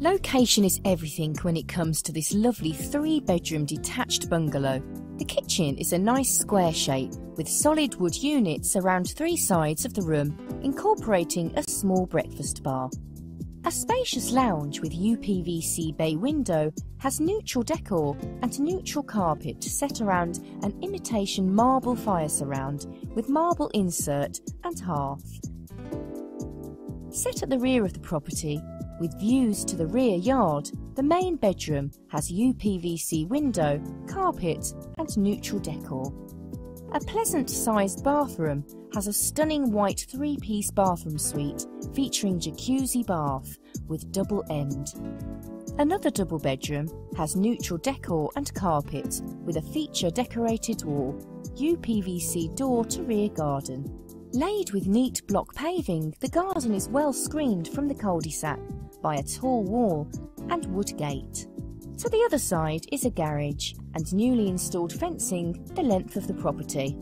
Location is everything when it comes to this lovely three bedroom detached bungalow. The kitchen is a nice square shape with solid wood units around three sides of the room, incorporating a small breakfast bar. A spacious lounge with UPVC bay window has neutral decor and neutral carpet set around an imitation marble fire surround with marble insert and hearth. Set at the rear of the property, with views to the rear yard, the main bedroom has UPVC window, carpet and neutral decor. A pleasant sized bathroom has a stunning white three-piece bathroom suite featuring jacuzzi bath with double end. Another double bedroom has neutral decor and carpet with a feature decorated wall, UPVC door to rear garden. Laid with neat block paving, the garden is well screened from the cul-de-sac by a tall wall and wood gate. To the other side is a garage and newly installed fencing the length of the property.